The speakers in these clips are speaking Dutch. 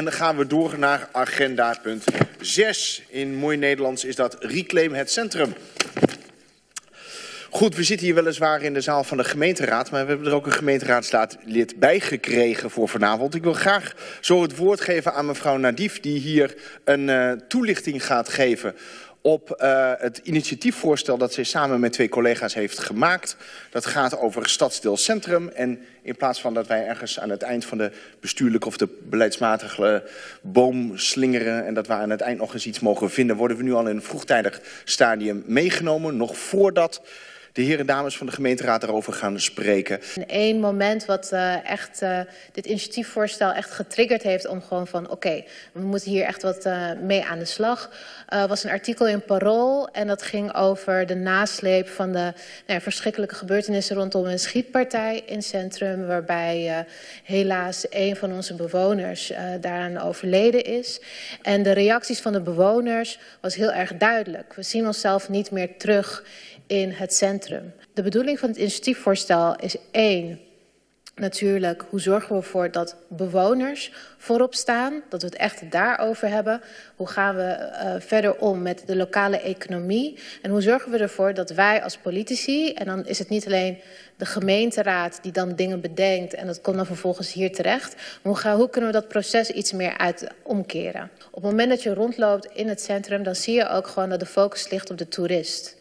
En dan gaan we door naar agenda punt 6. In mooi Nederlands is dat Reclaim het Centrum. Goed, we zitten hier weliswaar in de zaal van de gemeenteraad... maar we hebben er ook een gemeenteraadslid bij gekregen voor vanavond. Ik wil graag zo het woord geven aan mevrouw Nadif... die hier een uh, toelichting gaat geven op uh, het initiatiefvoorstel dat zij samen met twee collega's heeft gemaakt. Dat gaat over stadsdeel Centrum. En in plaats van dat wij ergens aan het eind van de bestuurlijke of de beleidsmatige boom slingeren... en dat we aan het eind nog eens iets mogen vinden... worden we nu al in een vroegtijdig stadium meegenomen. Nog voordat de heren en dames van de gemeenteraad daarover gaan spreken. Eén moment wat uh, echt uh, dit initiatiefvoorstel echt getriggerd heeft om gewoon van oké, we moeten hier echt wat uh, mee aan de slag. was een artikel in Parool en dat ging over de nasleep van de nou ja, verschrikkelijke gebeurtenissen rondom een schietpartij in Centrum, waarbij helaas een van onze bewoners daaraan overleden is. En de reacties van de bewoners was heel erg duidelijk. We zien onszelf niet meer terug in het centrum. De bedoeling van het initiatiefvoorstel is één, natuurlijk, hoe zorgen we ervoor dat bewoners voorop staan, dat we het echt daarover hebben. Hoe gaan we uh, verder om met de lokale economie en hoe zorgen we ervoor dat wij als politici, en dan is het niet alleen de gemeenteraad die dan dingen bedenkt en dat komt dan vervolgens hier terecht, hoe, hoe kunnen we dat proces iets meer uit omkeren? Op het moment dat je rondloopt in het centrum, dan zie je ook gewoon dat de focus ligt op de toerist.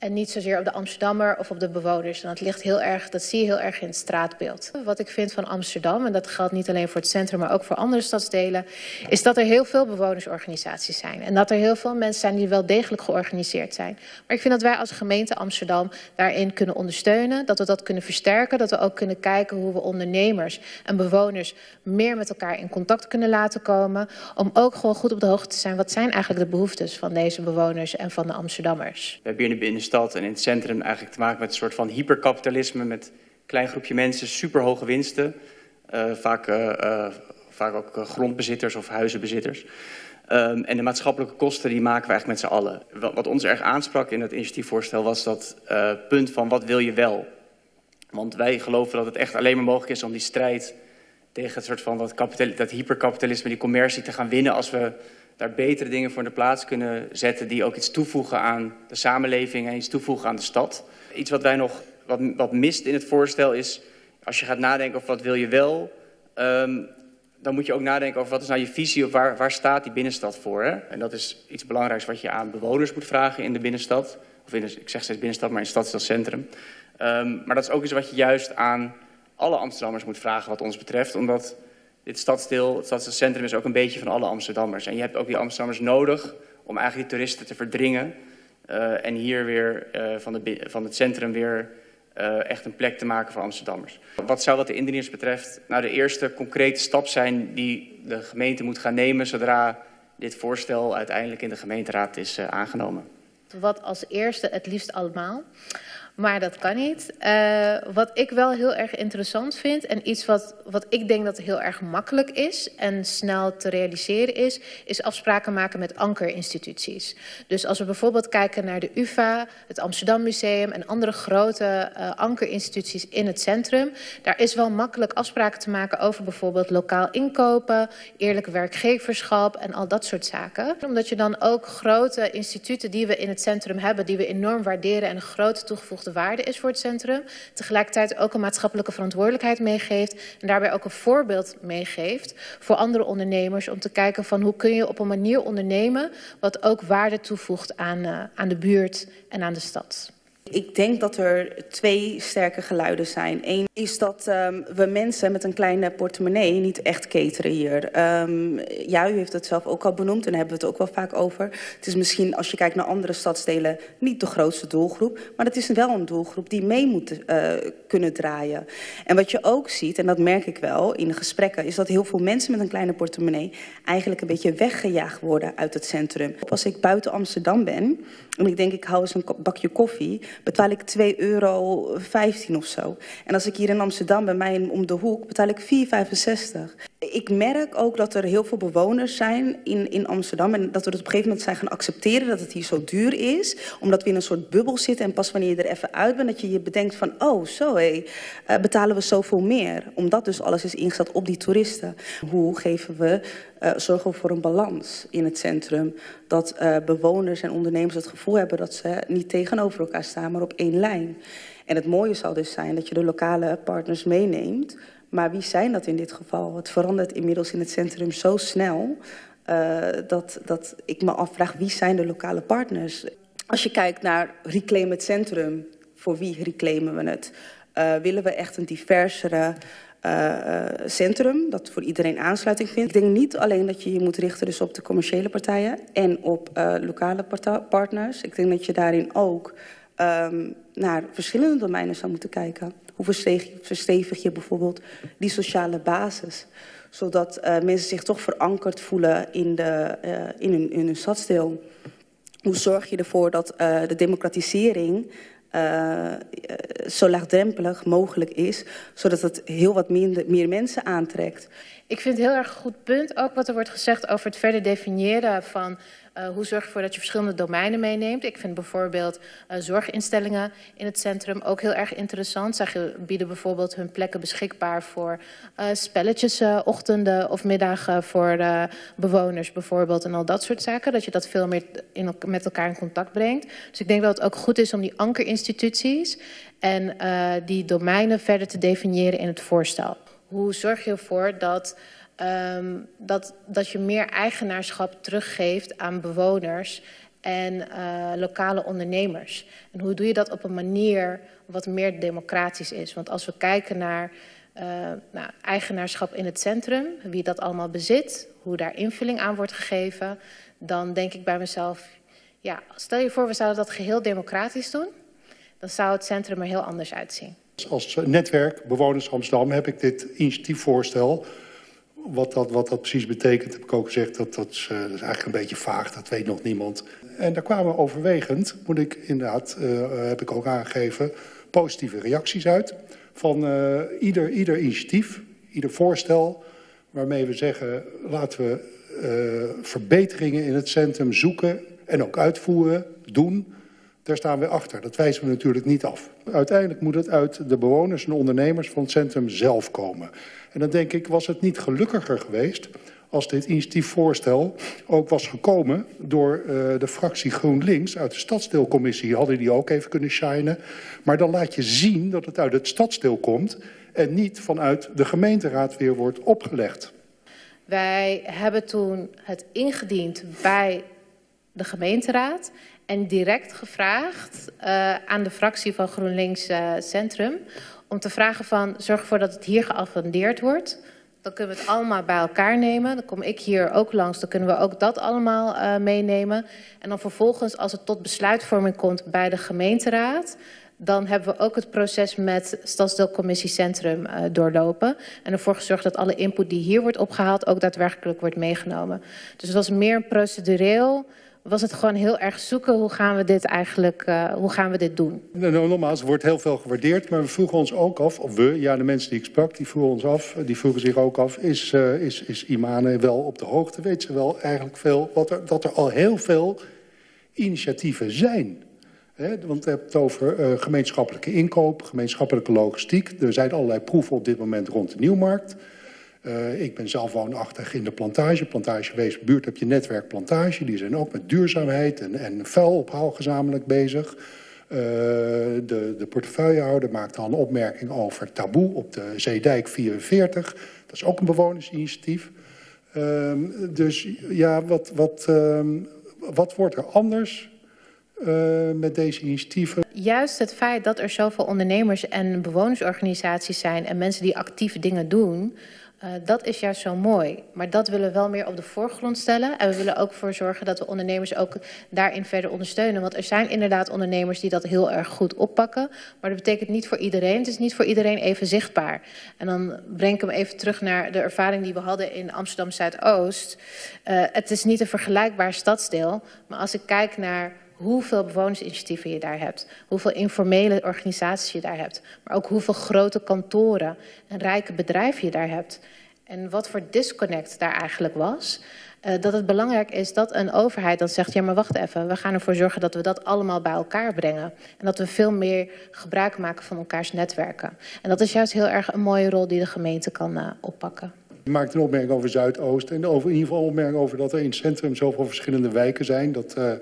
En niet zozeer op de Amsterdammer of op de bewoners. En dat, ligt heel erg, dat zie je heel erg in het straatbeeld. Wat ik vind van Amsterdam, en dat geldt niet alleen voor het centrum... maar ook voor andere stadsdelen... is dat er heel veel bewonersorganisaties zijn. En dat er heel veel mensen zijn die wel degelijk georganiseerd zijn. Maar ik vind dat wij als gemeente Amsterdam daarin kunnen ondersteunen. Dat we dat kunnen versterken. Dat we ook kunnen kijken hoe we ondernemers en bewoners... meer met elkaar in contact kunnen laten komen. Om ook gewoon goed op de hoogte te zijn... wat zijn eigenlijk de behoeftes van deze bewoners en van de Amsterdammers. We hebben in de en in het centrum eigenlijk te maken met een soort van hyperkapitalisme met een klein groepje mensen, superhoge winsten, uh, vaak, uh, uh, vaak ook grondbezitters of huizenbezitters. Um, en de maatschappelijke kosten die maken we eigenlijk met z'n allen. Wat, wat, ons erg aansprak in het initiatiefvoorstel was dat punt van wat wil je wel? Want wij geloven dat het echt alleen maar mogelijk is om die strijd tegen het soort van dat, dat hyperkapitalisme, die commercie te gaan winnen als we daar betere dingen voor in de plaats kunnen zetten die ook iets toevoegen aan de samenleving en iets toevoegen aan de stad. Iets wat wij nog wat, wat mist in het voorstel is, als je gaat nadenken over wat wil je wel, um, dan moet je ook nadenken over wat is nou je visie of waar, waar staat die binnenstad voor. En dat is iets belangrijks wat je aan bewoners moet vragen in de binnenstad. Of in de, ik zeg steeds binnenstad, maar in stadsdeelcentrum. Um, maar dat is ook iets wat je juist aan alle Amsterdammers moet vragen wat ons betreft. Omdat dit stadsdeel, het stadsdeelcentrum is ook een beetje van alle Amsterdammers. En je hebt ook die Amsterdammers nodig om eigenlijk die toeristen te verdringen. Uh, en hier weer uh, van, de, van het centrum weer uh, echt een plek te maken voor Amsterdammers. Wat zou wat de indieners betreft nou de eerste concrete stap zijn die de gemeente moet gaan nemen zodra dit voorstel uiteindelijk in de gemeenteraad is aangenomen? Wat als eerste het liefst allemaal. Maar dat kan niet. Uh, wat ik wel heel erg interessant vind en iets wat, wat ik denk dat heel erg makkelijk is en snel te realiseren is, is afspraken maken met ankerinstituties. Dus als we bijvoorbeeld kijken naar de UvA, het Amsterdam Museum en andere grote uh, ankerinstituties in het centrum, daar is wel makkelijk afspraken te maken over bijvoorbeeld lokaal inkopen, eerlijk werkgeverschap en al dat soort zaken. Omdat je dan ook grote instituten die we in het centrum hebben, die we enorm waarderen en een grote toegevoegde waarde is voor het centrum. Tegelijkertijd ook een maatschappelijke verantwoordelijkheid meegeeft. En daarbij ook een voorbeeld meegeeft voor andere ondernemers. Om te kijken van hoe kun je op een manier ondernemen wat ook waarde toevoegt aan, uh, aan de buurt en aan de stad. Ik denk dat er twee sterke geluiden zijn. Eén is dat um, we mensen met een kleine portemonnee niet echt cateren hier. Um, ja, u heeft het zelf ook al benoemd en daar hebben we het ook wel vaak over. Het is misschien, als je kijkt naar andere stadsdelen, niet de grootste doelgroep. Maar het is wel een doelgroep die mee moet uh, kunnen draaien. En wat je ook ziet, en dat merk ik wel in de gesprekken... is dat heel veel mensen met een kleine portemonnee... eigenlijk een beetje weggejaagd worden uit het centrum. Als ik buiten Amsterdam ben en ik denk ik hou eens een bakje koffie betaal ik 2,15 euro of zo. En als ik hier in Amsterdam bij mij om de hoek, betaal ik 4,65. Ik merk ook dat er heel veel bewoners zijn in, in Amsterdam... en dat we het op een gegeven moment zijn gaan accepteren dat het hier zo duur is... omdat we in een soort bubbel zitten en pas wanneer je er even uit bent... dat je je bedenkt van, oh, zo hé, uh, betalen we zoveel meer. Omdat dus alles is ingezet op die toeristen. Hoe geven we, uh, zorgen we voor een balans in het centrum... dat uh, bewoners en ondernemers het gevoel hebben dat ze niet tegenover elkaar staan... maar op één lijn. En het mooie zal dus zijn dat je de lokale partners meeneemt... Maar wie zijn dat in dit geval? Het verandert inmiddels in het centrum zo snel... Uh, dat, dat ik me afvraag wie zijn de lokale partners. Als je kijkt naar Reclaim het Centrum, voor wie reclaimen we het? Uh, willen we echt een diversere uh, centrum dat voor iedereen aansluiting vindt? Ik denk niet alleen dat je je moet richten dus op de commerciële partijen en op lokale partners. Ik denk dat je daarin ook um, naar verschillende domeinen zou moeten kijken. Hoe verstevig, verstevig je bijvoorbeeld die sociale basis? Zodat uh, mensen zich toch verankerd voelen in, de, uh, in, hun, in hun stadsdeel. Hoe zorg je ervoor dat uh, de democratisering zo laagdrempelig mogelijk is, zodat het heel wat minder, meer mensen aantrekt. Ik vind het heel erg goed punt ook wat er wordt gezegd over het verder definiëren van uh, hoe zorg je ervoor dat je verschillende domeinen meeneemt. Ik vind bijvoorbeeld uh, zorginstellingen in het centrum ook heel erg interessant. Zij bieden bijvoorbeeld hun plekken beschikbaar voor uh, spelletjes, ochtenden of middagen voor bewoners bijvoorbeeld en al dat soort zaken. Dat je dat veel meer in, met elkaar in contact brengt. Dus ik denk dat het ook goed is om die ankerinstituties en die domeinen verder te definiëren in het voorstel. Hoe zorg je ervoor dat um, dat, dat je meer eigenaarschap teruggeeft aan bewoners en uh, lokale ondernemers. En hoe doe je dat op een manier wat meer democratisch is? Want als we kijken naar uh, nou, eigenaarschap in het centrum, wie dat allemaal bezit, hoe daar invulling aan wordt gegeven, dan denk ik bij mezelf, ja, stel je voor we zouden dat geheel democratisch doen, dan zou het centrum er heel anders uitzien. Als netwerk Bewoners Amsterdam heb ik dit initiatiefvoorstel wat dat, wat dat precies betekent, heb ik ook gezegd, dat, dat, is, dat is eigenlijk een beetje vaag. Dat weet nog niemand. En daar kwamen overwegend, moet ik inderdaad, uh, heb ik ook aangegeven, positieve reacties uit. Van ieder, ieder initiatief, ieder voorstel waarmee we zeggen, laten we verbeteringen in het centrum zoeken en ook uitvoeren, doen. Daar staan we achter. Dat wijzen we natuurlijk niet af. Uiteindelijk moet het uit de bewoners en ondernemers van het centrum zelf komen. En dan denk ik, was het niet gelukkiger geweest als dit initiatiefvoorstel ook was gekomen door uh, de fractie GroenLinks uit de stadsdeelcommissie. Hadden die ook even kunnen shinen. Maar dan laat je zien dat het uit het stadsdeel komt en niet vanuit de gemeenteraad weer wordt opgelegd. Wij hebben toen het ingediend bij de gemeenteraad en direct gevraagd uh, aan de fractie van GroenLinks uh, Centrum om te vragen van zorg ervoor dat het hier geattendeerd wordt. Dan kunnen we het allemaal bij elkaar nemen. Dan kom ik hier ook langs, dan kunnen we ook dat allemaal uh, meenemen. En dan vervolgens, als het tot besluitvorming komt bij de gemeenteraad... dan hebben we ook het proces met Stadsdeelcommissie Centrum doorlopen. En ervoor gezorgd dat alle input die hier wordt opgehaald... ook daadwerkelijk wordt meegenomen. Dus het was meer procedureel was het gewoon heel erg zoeken hoe gaan we dit eigenlijk uh, hoe gaan we dit doen? Nou, nogmaals, er wordt heel veel gewaardeerd, maar we vroegen ons ook af, of we, ja de mensen die ik sprak, die vroegen ons af, die vroegen zich ook af, is, uh, is, is Imane wel op de hoogte? Weet ze wel eigenlijk veel, wat er, dat er al heel veel initiatieven zijn? He, want we hebben het over uh, gemeenschappelijke inkoop, gemeenschappelijke logistiek. Er zijn allerlei proeven op dit moment rond de Nieuwmarkt. Uh, ik ben zelf woonachtig in de plantage. Plantage buurt heb je netwerk plantage. Die zijn ook met duurzaamheid en, en vuilophaal gezamenlijk bezig. Uh, de, de portefeuillehouder maakt al een opmerking over taboe op de Zeedijk 44. Dat is ook een bewonersinitiatief. Uh, dus ja, wat, wat, wat wordt er anders uh, met deze initiatieven? Juist het feit dat er zoveel ondernemers en bewonersorganisaties zijn... en mensen die actieve dingen doen... Uh, dat is juist zo mooi. Maar dat willen we wel meer op de voorgrond stellen. En we willen ook voor zorgen dat we ondernemers ook daarin verder ondersteunen. Want er zijn inderdaad ondernemers die dat heel erg goed oppakken. Maar dat betekent niet voor iedereen. Het is niet voor iedereen even zichtbaar. En dan breng ik hem even terug naar de ervaring die we hadden in Amsterdam Zuidoost. Uh, het is niet een vergelijkbaar stadsdeel. Maar als ik kijk naar hoeveel bewonersinitiatieven je daar hebt, hoeveel informele organisaties je daar hebt, maar ook hoeveel grote kantoren en rijke bedrijven je daar hebt. En wat voor disconnect daar eigenlijk was. Uh, dat het belangrijk is dat een overheid dan zegt... ja, maar wacht even, we gaan ervoor zorgen dat we dat allemaal bij elkaar brengen. En dat we veel meer gebruik maken van elkaars netwerken. En dat is juist heel erg een mooie rol die de gemeente kan uh, oppakken. Je maakt een opmerking over Zuidoost en over, in ieder geval een opmerking over dat er in het centrum zoveel verschillende wijken zijn. Dat, uh,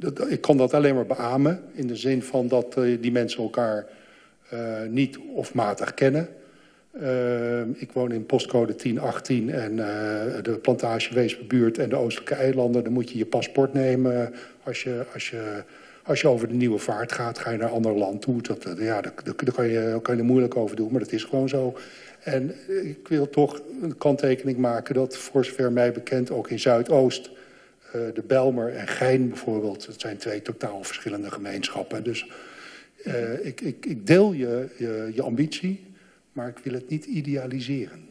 dat, ik kan dat alleen maar beamen in de zin van dat die mensen elkaar niet of matig kennen. Uh, ik woon in postcode 1018 en de plantage Weesperbuurt en de Oostelijke eilanden. Dan moet je je paspoort nemen als je, als je, als je over de nieuwe vaart gaat. Ga je naar ander land toe. Dat, ja, daar, daar kan, je, kan je er moeilijk over doen, maar dat is gewoon zo. En ik wil toch een kanttekening maken dat voor zover mij bekend ook in Zuidoost... Uh, de Belmer en Gein bijvoorbeeld, dat zijn twee totaal verschillende gemeenschappen. Dus ik, ik, ik deel je, je ambitie maar ik wil het niet idealiseren.